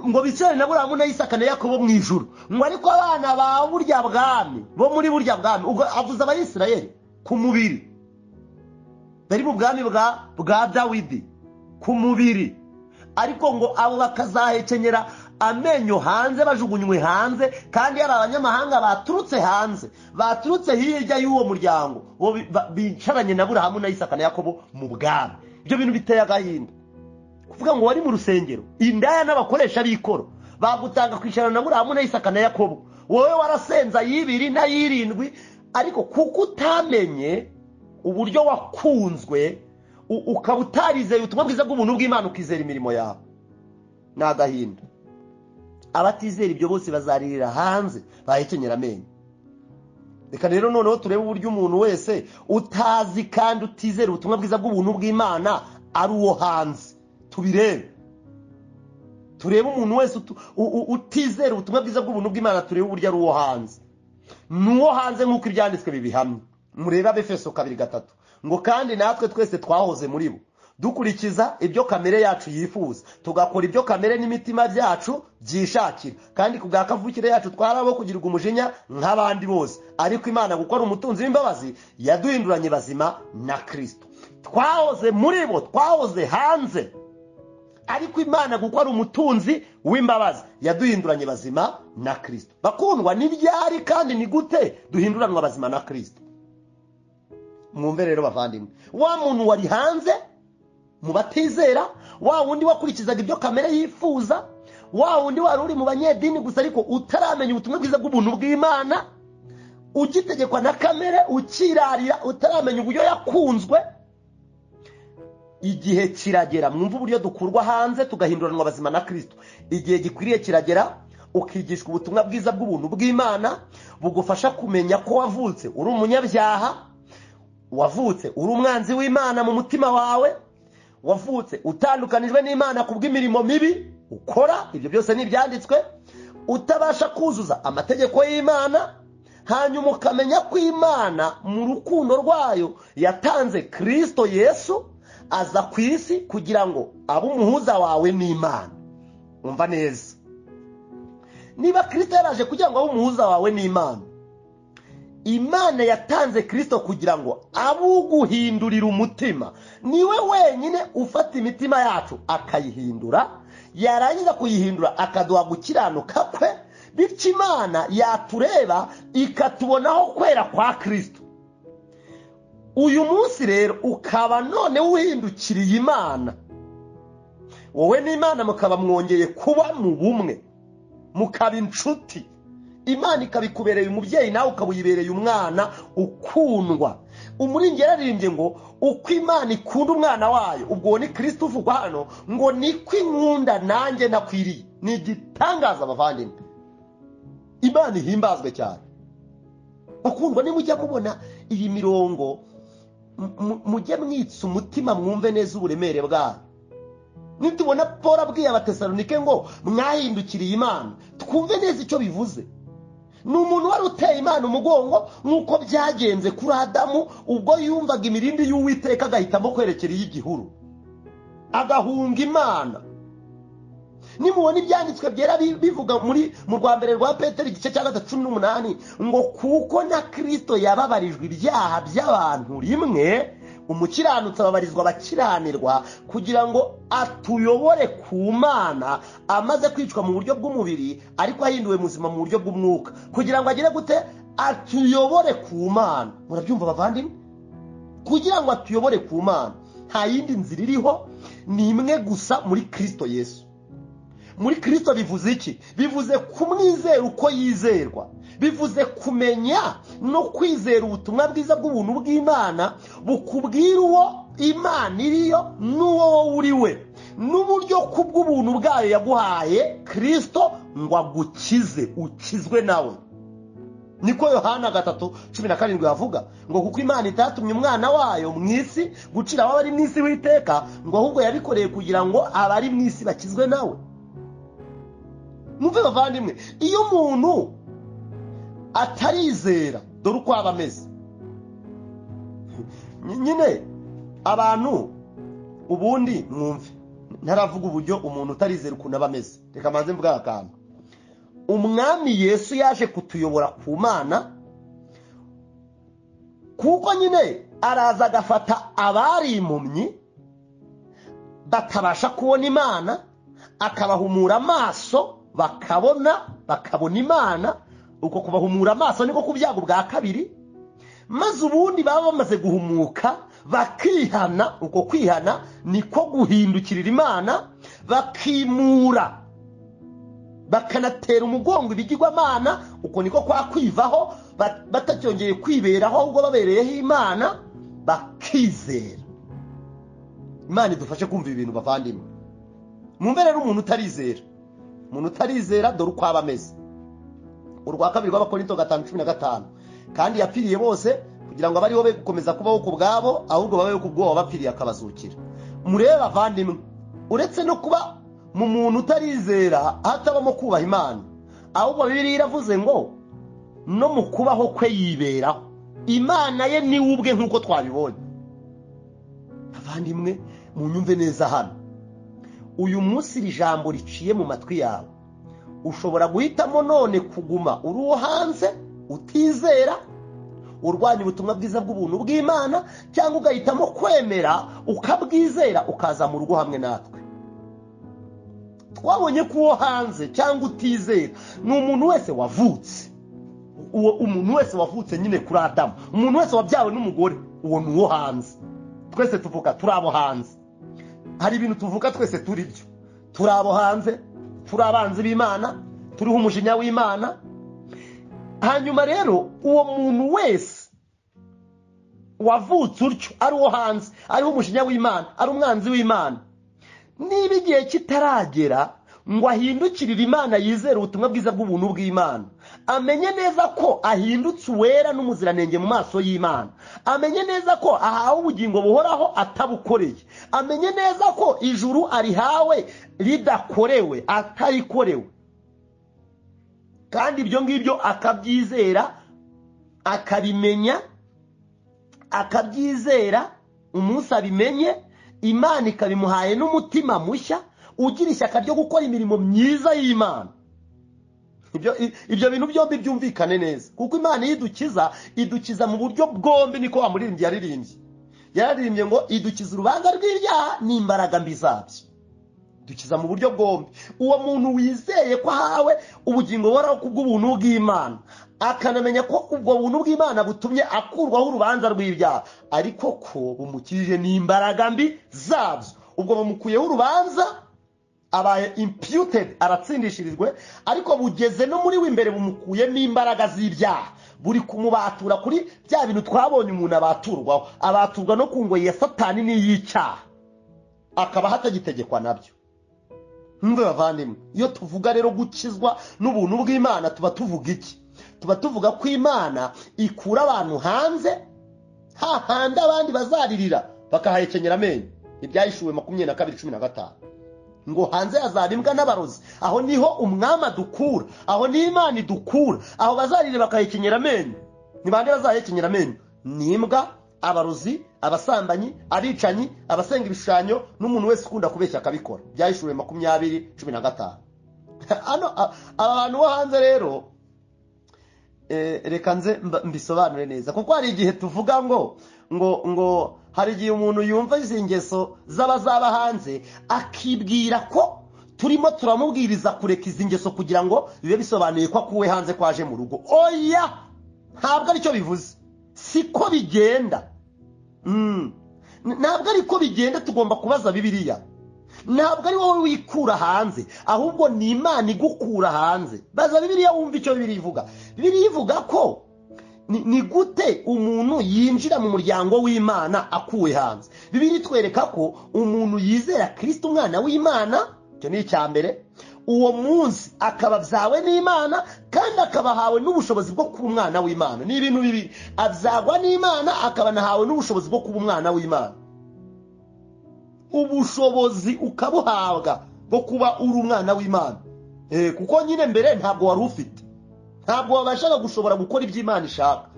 ngo bicarane na buramu na isaka na yakobo mu ijuru. Ngo ariko abana ba burya bwami bo muri burya bwami avuze abayisirayeli ku mubiri. Bari mu bwami bwa bwa dawidi. Ku mubiri. Ariko ngo abo bakazahekenyera amenyo hanze bajugunywe hanze kandi hari abanyamahanga baturutse hanze. Baturutse hirya y'uwo muryango. Bicaranye na burahamu na isaka na yakobo mu bwami. Ibyo bintu biteye agahinda. Kuvuga ngo wari mu rusengero indaya n'abakoresha b'ikoro bagutanga kwicarana na burahamu na isaka na yakobo. Wowe warasenza y'ibiri n'ay'irindwi ariko kuko utamenye uburyo wakunzwe ukaba utarizeye ubutumwa bwiza bw'ubuntu bw'imana ukizera imirimo yawe. Ni agahinda. Abatizera ibyo bose bazaririra hanze bahekenyera amenyo. Reka rero noneho turebe uburyo umuntu wese utazi kandi utizera ubutumwa bwiza bw'ubuntu bw'imana ari uwo hanze. Tubirebe. Turebe umuntu wese utizera ubutumwa bwiza bw'ubuntu bw'imana turebe uburyo ari uwo hanze. Ni uwo hanze nk'uko ibyanditswe bibihamye. Murebe abefeso kabiri gatatu. Ngo kandi natwe twese twahoze muri bo. Dukurikiza ibyo kamere yacu yifuza. Tugakora ibyo kamere n'imitima byacu byishakira. Kandi ku bwa kavukire yacu twarabo kugirirwa umujinya nk'abandi bose. Ariko imana gukora umutunzi w'imbabazi yaduhinduranye bazima na kirisito twahoze muri bo twahoze hanze. Ariko imana gukora umutunzi w'imbabazi yaduhinduranye bazima na kirisito bakundwa n'ibyari kandi ni gute duhinduranwa bazima na kirisito mwumve rero bavandimwe. Wa muntu wari hanze mu batizera wa wundi wakurikizaga ibyo kamere yifuza wa wundi wari uri mu banyedini gusa ariko utaramenya ubutumwa bwiza bw'ubuntu bw'imana ugitegekwa na kamere ukirarira utaramenya uburyo yakunzwe igihe kiragera mwumva uburyo dukurwa hanze tugahinduranwa abazima na kirisito igihe gikwiriye kiragera ukigishwa ubutumwa bwiza bw'ubuntu bw'imana bugufasha kumenya ko wavutse uri umunyabyaha wavutse. Uri umwanzi w'imana mu mutima wawe wavutse. Utandukanijwe n'imana ku bw'imirimo mibi ukora. Ibyo byose ni ibyanditswe. Utabasha kuzuza amategeko y'imana hanyuma ukamenya ko imana mu rukundo rwayo yatanze kirisito yesu aza ku isi kugira ngo abe umuhuza wawe n'imana. Umva neza. Niba kirisito yaraje kugira ngo abe umuhuza wawe n'imana imana yatanze kirisito kugira ngo abe uguhindurira umutima. Niwe wenyine ufata imitima yacu akayihindura yarangiza kuyihindura akaduha gukiranuka kwe bityo imana yatureba ikatubonaho kwera kwa kirisito uyu munsi rero ukaba none uhindukiriye imana. Wowe n'imana mukaba mwongeye kuba mu bumwe mukaba inshuti. Imana ikaba ikubereye umubyeyi nawe ukaba uyibereye umwana ukundwa. Umuringi yararimbye ngo uko imana ikunda umwana wayo ubwo ni kirisito uvugwa hano ngo niko inkunda nanjye nakwiriye. Ni igitangaza abavandimwe. Imana ihimbazwe cyane. Bakundwa nimujya mubona iyi mirongo mujye mwitsa umutima mwumve neza uburemere bwayo. Nitubona paul abwiye abatesalonike ngo mwahindukiriye imana. Twumve neza icyo bivuze. Ni umuntu wari uteye imana umugongo nk'uko byagenze kuri adamu ubwo yumvaga imirindi y'uwiteka agahitamo kwerekera iy'igihuru. Agahunga imana. Nimubona ibyanditswe byera bivuga muri mu rwa mbere rwa peteri igice cya gatatu cumi n'umunani ngo kuko na kirisito yababarijwe ibyaha by'abantu rimwe umukiranutsi ababarizwa abakiranirwa kugira ngo atuyobore ku mana amaze kwicwa mu buryo bw'umubiri ariko ahinduwe muzima mu buryo bw'umwuka. Kugira ngo agire gute? Atuyobore ku mana. Murabyumva bavandimwe? Kugira ngo atuyobore ku mana. Nta yindi nzira iriho ni imwe gusa muri kirisito yesu. Muri kirisito bivuze iki? Bivuze kumwizera uko yizerwa. Bivuze kumenya no kwizera ubutumwa bwiza bw'ubuntu bw'imana bukubwira uwo imana iriyo n'uwo wowe uri we n'uburyo kubw'ubuntu bwayo yaguhaye kirisito ngo agukize ukizwe nawe. Niko yohana gatatu cumi na karindwi havuga ngo kuko imana itatumye umwana wayo mu isi gucira abari mu isi witeka ngo ahubwo yabikoreye kugira ngo abari mu isi bakizwe nawe. Mwumve bavandimwe iyo umuntu atarizera dore uko aba ameze. Nyine abantu ubundi mwumve. Ntaravuga uburyo umuntu utarizera ukuntu aba ameze. Reka mbanze mvuga akantu umwami yesu yaje kutuyobora ku mana kuko nyine araza agafata abari impumyi batabasha kubona imana akabahumura amaso bakabona bakabona imana uko kubahumura amaso niko ku byago bwa kabiri maze ubundi baba bamaze guhumuka bakihana uko kwihana niko guhindukirira imana bakimura. Bakanatera umugongo ibigirwamana uko niko kwa kwivaho batacyongeye kwiberaho ahubwo babereyeho imana bakizera. Imana idufashe kumva ibintu bavandimwe. Mwumve rero umuntu utarizera. Umuntu utarizera dore uko aba ameze. Urwa kabiri rw'abakorinto gatanu cumi na gatanu. Kandi yapfiriye bose kugira ngo abe ari bo be gukomeza kubaho ku bwabo ahubwo babe ku bwoba bapfiriye akabazukira. Murebe bavandimwe uretse no kuba mu muntu utarizera hatabamo kubaha imana. Ahubwo bibiri iravuze ngo no mu kubaho kwe yiberaho. Imana ye ni we ubwe nk'uko twabibonye. Bavandimwe munyumve neza hano. Uyu munsi iri jambo riciye mu matwi yawe. Ushobora guhitamo none kuguma uri uwo hanze utizera urwanya ubutumwa bwiza bw'ubuntu bw'imana cyangwa ugahitamo kwemera ukabwizera ukaza mu rugo hamwe natwe. Twabonye ko uwo hanze cyangwa utizera ni umuntu wese wavutse. Uwo umuntu wese wavutse nyine kuri adamu. Umuntu wese wabyawe n'umugore uwo ni uwo hanze. Twese tuvuga turi abo hanze. Hari ibintu tuvuga twese turi byo. Turi abo hanze turi abanzi b'imana turiho umujinya w'imana. Hanyuma rero uwo muntu wese wavutse utyo ari uwo hanze ariho umujinya w'imana ari umwanzi w'imana. Niba igihe kitaragera ngo ahindukirire imana yizere ubutumwa bwiza bw'ubuntu bw'imana. Amenye neza ko ahindutse uwera n'umuziranenge mu maso y'imana. Amenye neza ko ahawe ubugingo buhoraho atabukoreye. Amenye neza ko ijuru arihawe ridakorewe atarikorewe. Kandi ibyo ngibyo akabyizera akabimenya akabyizera umunsi abimenye imana ikabimuhaye n'umutima mushya ugira ishyaka ryo gukora imirimo myiza y'imana. Ibyo bintu byombi byumvikane neza. Kuko imana iyo idukiza idukiza mu buryo bwombi niko wamuririmbyi yaririmbye. Yararirimbye ngo idukiza urubanza rw'ibyaha n'imbaraga mbi zabyo. Dukiza mu buryo bwombi. Uwo muntu wizeye ko ahawe ubugingo buhoraho kubw'ubuntu bw'imana akanamenya ko ubwo buntu bw'imana butumye akurwaho urubanza rw'ibyaha ariko ko bumukirije n'imbaraga mbi zabyo. Ubwo bumukuyeho urubanza abaye impiyutedi aratsindishirijwe ariko bugeze no muri we imbere bumukuyemo imbaraga z'ibyaha. Buri kumubatura kuri bya bintu twabonye umuntu abaturwaho. Abaturwa no ku ngoyi ya satani n'iy'icyaha. Akaba hatagitegekwa na byo. Bavandimwe iyo tuvuga rero gukizwa n'ubuntu bw'imana tuba tuvuga iki? Tuba tuvuga ko imana ikura abantu hanze hahandi abandi bazaririra bakahahekenyera amenyo. Ibyahishuwe makumyabiri na kabiri cumi na gatanu. Ngo hanze hazaba imbwa n'abarozi. Aho ni ho umwami adukura aho ni ho imana idukura. Aho bazarire bakahekenyera amenyo. Ni bande bazahekenyera amenyo? Ni imbwa abarozi abasambanyi abicanyi abasenga ibishushanyo n'umuntu wese ukunda kubeshya akabikora. Byahishuwe makumyabiri cumi na gatanu. (laughs) Hano aba bantu bo hanze rero reka nze mbisobanure neza. Kuko hari igihe tuvuga ngo ngo ngo hari igihe umuntu yumva izi ngeso z'abazaba hanze akibwira ko turimo turamubwiriza kureka izi ngeso kugira ngo bibe bisobanuye ko akuwe hanze ko aje mu rugo. Oya! Ntabwo ari cyo bivuze. Siko bigenda. Ntabwo ariko bigenda tugomba kubaza bibiriya ntabwo ari wowe wikura hanze ahubwo ni imana igukura hanze. Baza bibiriya wumva icyo bibiri ivuga. Bibiri ivuga ko ni gute umuntu yinjira mu muryango w'imana akuwe hanze? Bibiri twereka ko umuntu yizera kirisita umwana w'imana icyo ni icya mbere uwo munsi akaba abyawe n'imana kandi akaba ahawe n'ubushobozi bwo kuba umwana w'imana. Ni ibintu bibiri. Abyagwa n'imana akaba anahawe n'ubushobozi bwo kuba umwana w'imana. Ubushobozi ukabuhabwa bwo kuba uri umwana w'imana. Kuko nyine mbere ntabwo wari ufite. Ntabwo wabashaga gushobora gukora ibyo imana ishaka.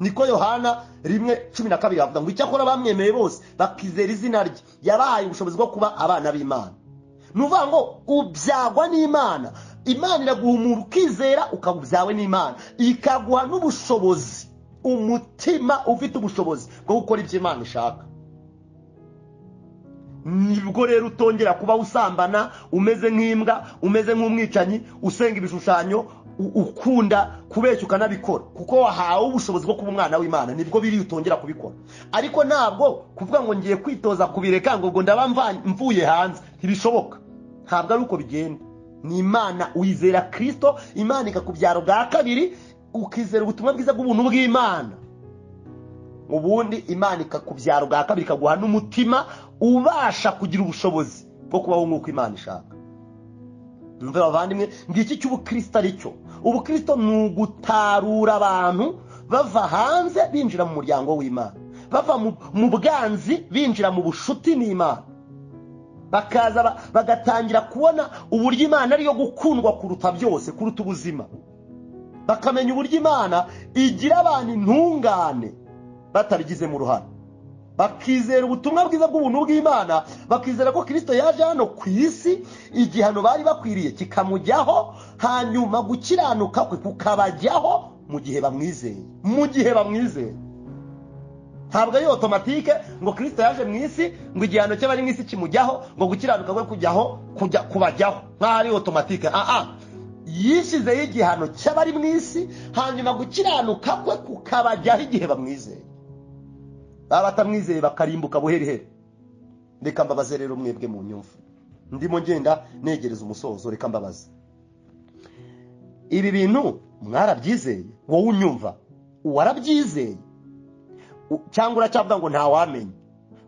Niko yohana rimwe cumi na kabiri bavuga ngo icyakora bamwemeye bose bakizera izina rye. Yabahaye ubushobozi bwo kuba abana b'imana. Ni ngo ubyagwa n'imana. Imana iraguhumura ukizera ukaba ubyawe n'imana. Ikaguha n'ubushobozi. Umutima ufite ubushobozi bwo gukora ibyo imana ishaka. Nibwo rero utongera kuba usambana umeze nk'imbwa umeze nk'umwicanyi usenga ibishushanyo ukunda kubeshya ukanabikora. Kuko wahawe ubushobozi bwo kuba umwana w'imana. Nibwo biri utongera kubikora. Ariko ntabwo kuvuga ngo ngiye kwitoza kubireka ngo ngo ndaba mvuye hanze. Ntibishoboka. Ntabwo ari uko bigenda. Ni imana wizera kirisito imana ikakubyara bwa kabiri. Ukizera ubutumwa bwiza bw'ubuntu bw'imana. Ubundi imana ikakubyara bwa kabiri ikaguha n'umutima ubasha kugira ubushobozi bwo kubaho nk'uko imana ishaka. Mve bavandimwe ngiki cy'ubukirisito ari cyo? Ubukirisito ni ugutarura abantu bava hanze binjira mu muryango w'imana. Bava mu bwanzi binjira mu bushuti n'imana. Bakaza bagatangira kubona uburyo imana ariyo gukundwa kuruta byose kuruta ubuzima. Bakamenya uburyo imana igira abantu intungane batabigizemo uruhare bakizera ubutumwa bwiza bw'ubuntu bw'imana bakizera ko kirisito yaje hano ku isi igihano bari bakwiriye kikamujyaho hanyuma gukiranuka kwe kukabajyaho mu gihe bamwizeye. Mu gihe bamwizeye. Ntabwo ari otomatike ngo kirisito yaje mu isi ngo igihano cy'abari mu isi kimujyaho ngo gukiranuka kwe kujyaho kujya kubajyaho. Nk'aho ari otomatike aha yishyizeho igihano cy'abari mu isi hanyuma gukiranuka kwe kukabajyaho igihe bamwizeye. Baba batamwizeye bakarimbuka buheriheri reka mbabaze rero mwebwe mu nyumva ndimo ngenda negereza umusozo reka mbabaze. Ibi bintu mwarabyizeye wowe unyumva? Warabyizeye cyangwa uracyavuga ngo ntawamenya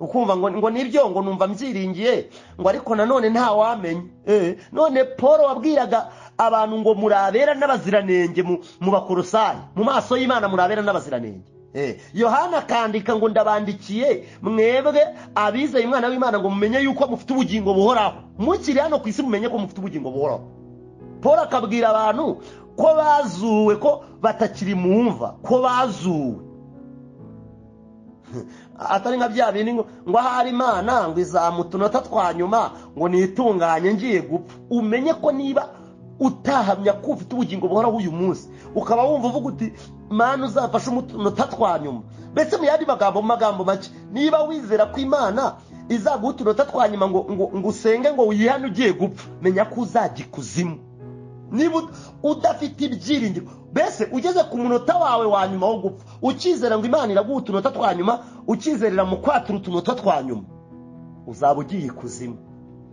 ukumva ngo ni byo ngo numva mbyiringiye? Ngo ariko nanone ntawamenya eh none paul wabwiraga abantu ngo murabera n'abaziranenge mu, bakorosayi mu maso y'imana murabera n'abaziranenge. Yohana akandika ngo ndabandikiye mwebwe abizeye umwana w'imana ngo mumenye yuko mufite ubugingo buhoraho. Mukiri hano ku isi mumenye ko mufite ubugingo buhoraho. Paul akabwira abantu ko bazuwe ko batakiri mu mva ko bazuwe. (laughs) Atari nka bya bindi ngo ngo ahari imana ngo izamu utunota twa nyuma ngo nitunganye ngiye gupfa. Umenye ko niba utahamya ko ufite ubugingo buhoraho uyu munsi ukaba wumva uvuga uti mana uzafashe utunota twa nyuma mbese mu yandi magambo mu magambo make? Niba wizera ko imana izaguha utunota twa nyuma ngo ngo usenge ngo wihane ugiye gupfa menya ko uzajya ikuzimu niba ud- udafite ibyiringiro mbese ugeze ku munota wawe wa nyuma wo gupfa ukizera ngo imana iraguha utunota twa nyuma ukizerera mu kwatura utunota twa nyuma uzaba ugiye ikuzimu.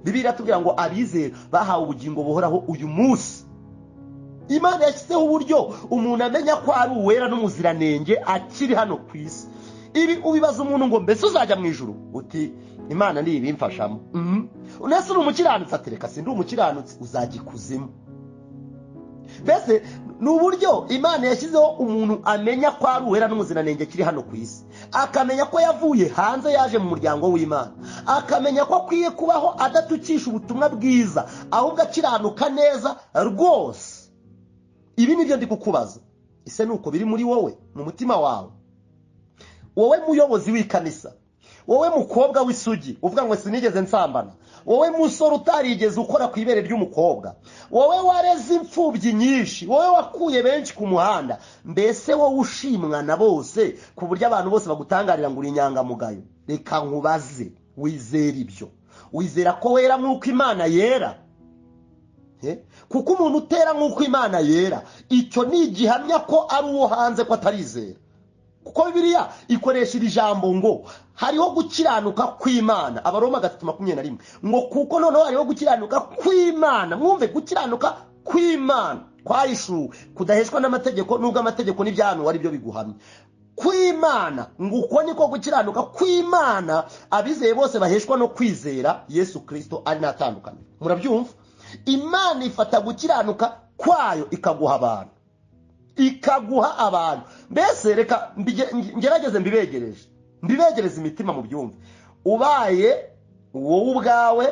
Bibiliya iratubwira ngo abizera bahawe ubugingo buhoraho uyu munsi. Imana yashyizeho uburyo umuntu amenya ko ari uwera n'umuziranenge akiri hano ku isi. Ibi ubibaza umuntu ngo mbese uzajya mu ijuru? Uti imana ni ibimfashamo. Mhm. unese uri umukiranutsi? Ati reka sindi umukiranutsi uzajya ikuzimu mbese ni uburyo imana yashyizeho umuntu amenya ko ari uwera n'umuziranenge akiri hano ku isi. Akamenya ko yavuye hanze yaje mu muryango w'imana. Akamenya ko akwiye kubaho adatukisha ubutumwa bwiza ahubwo akiranuka neza rwose. Ibi ni byo ndi kukubaza ese ni uko biri muri wowe mu mutima wawe. Wowe muyobozi w'ikanisa. Wowe mukobwa w'isugi uvuga ngo sinigeze nsambana. Wowe musore utarigeze ukora ku ibere ry'umukobwa. Wowe wareze imfubyi nyinshi. Wowe wakuye benshi ku muhanda. Mbese wowe ushimwa na bose ku buryo abantu bose bagutangarira ngo uri inyangamugayo. Reka nkubaze. Wizera ibyo. Wizera ko wera nk'uko imana yera? Kuko umuntu utera nk'uko imana yera. Icyo ni igihamya ko ari uwo hanze ko atarizera. Kuko bibiliya ikoresha iri jambo ngo hariho gukiranuka kw'imana. Abaroma gatatu makumyabiri na rimwe. Ngo kuko noneho hariho gukiranuka kw'imana. Mwumve gukiranuka kw'imana. Kwahishuwe kudaheshwa n'amategeko nubwo amategeko n'ibyahantu ari byo biguhamya. Kw'imana ngo uko niko gukiranuka kw'imana abizeye bose baheshwa no kwizera yesu kirisito ari natandukanye. Murabyumva? Imana ifata gukiranuka kwayo ikaguha abantu. Ikaguha abantu. Mbese reka ngerageze mbibegereje. Mbibegereze imitima mu byumve ubaye wowe ubwawe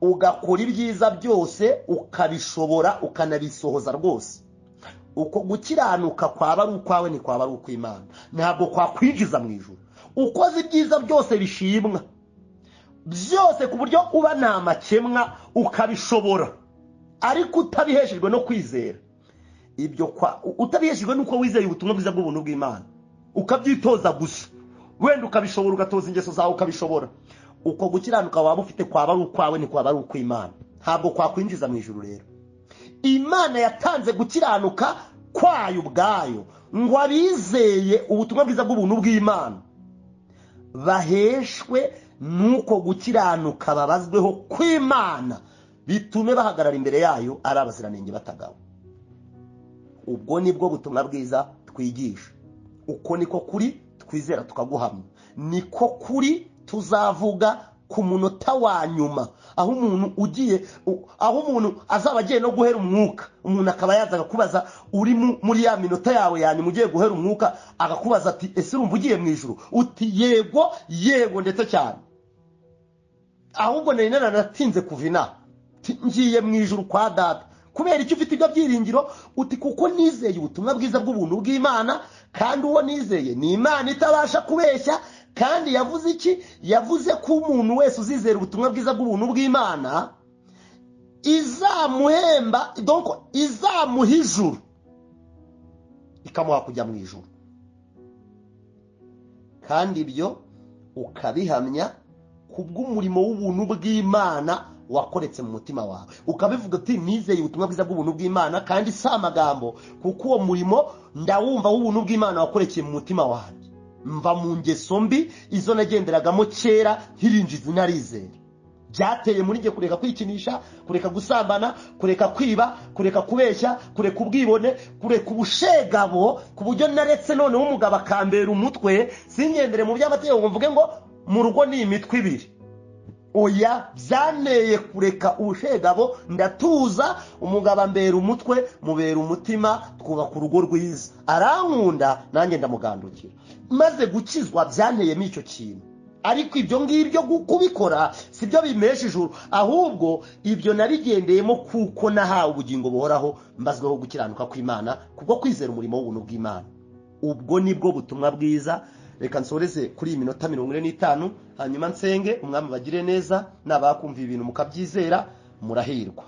ugakora ibyiza byose ukabishobora ukanabisohoza rwose. Uko gukiranuka kwaba ari ukwawe ntikwaba ari ukw'imana. Ntabwo kwakwinjiza mu ijoro ukoze ibyiza byose bishimwa. Byose ku buryo uba nta makemwa ukabishobora. Ariko utabiheshejwe no kwizera. Ibyo utabiheshejwe nuko wizeye ubutumwa bwiza bw'ubuntu bw'imana. Ukabyitoza gusa. Wenda ukabishobora ugatoza ingeso zawe ukabishobora. Uko gukiranuka waba ufite kwaba ari ukwawe ntikwaba ari ukw'imana. Ntabwo kwakwinjiza mu ijuru rero. Imana yatanze gukiranuka kwayo ubwayo ngo abizeye ubutumwa bwiza bw'ubuntu bw'imana. Baheshwe nuko gukiranuka babazweho kw'imana. Bitume bahagarara imbere yayo ari abaziranenge batagawe. Ubwo ni bwo butumwa bwiza twigisha. Uko niko kuri twizera tukaguhamya. Niko kuri tuzavuga ku munota wa nyuma. Aho umuntu ugiye aho umuntu azaba agiye no guhera umwuka. Umuntu akaba yaza akakubaza uri mu- muri ya minota yawe ya nyuma ugiye guhera umwuka? Akakubaza ati ese urumva ugiye mu ijuru? Uti yego yego ndetse cyane. Ahubwo nari naranatinze kuva inaha ngiye mu ijuru kwa data. Kubera icyo ufite ibyo byiringiro uti kuko nizeye ubutumwa bwiza bw'ubuntu bw'imana kandi uwo nizeye ni imana itabasha kubeshya kandi yavuze iki? Yavuze ko umuntu wese uzizera ubutumwa bwiza bw'ubuntu bw'imana izamuhemba donc izamuha ijuru ikamuha kujya mu ijuru. Kandi ibyo ukabihamya kubw'umurimo w'ubuntu bw'imana wakoretse mu mutima wawe. Ukabivuga uti nizeye ubutumwa bwiza bw'ubuntu bw'imana kandi si amagambo kuko uwo murimo ndawumva w'ubuntu bw'imana wakorekeye mu mutima wanjye. Mva mu ngeso mbi izo nagenderagamo kera nkirinjiza narizera byateye muri njye kureka kwikinisha kureka gusambana kureka kwiba kureka kubeshya kureka ubwibone kureka ubushegabo ku buryo naretse noneho umugabo akambera umutwe singendere mu by'amategeko ngo mvuge ngo mu rugo ni imitwe ibiri. Oya byanteye kureka ubushegabo ndatuza umugabo ambera umutwe mubera umutima twubaka urugo rwiza. Arankunda nanjye ndamugandukira. Maze gukizwa byanteyemo icyo kintu. Ariko ibyo ngibyo kubikora si byo bimesha ijuru. Ahubwo ibyo nabigendeyemo kuko nahawe ubugingo buhoraho mbazweho gukiranuka kw'imana kubwo kwizera umurimo w'ubuntu bw'imana. Ubwo ni bwo butumwa bwiza reka nsoreze kuri iyi minota mirongo ine n'itanu hanyuma nsenge umwami bagire neza nabakumva ibintu mukabyizera murahirwa.